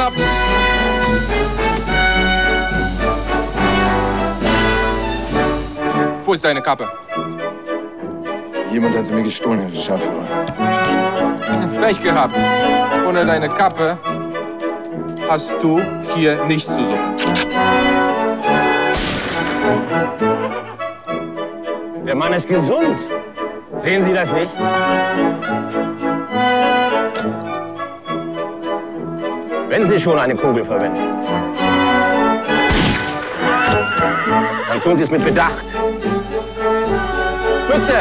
Ab! Wo ist deine Kappe? Jemand hat sie mir gestohlen, Herr Schafführer. Pech gehabt. Ohne deine Kappe hast du hier nichts zu suchen. Der Mann ist gesund. Sehen Sie das nicht? Wenn Sie schon eine Kugel verwenden, dann tun Sie es mit Bedacht. Mütze!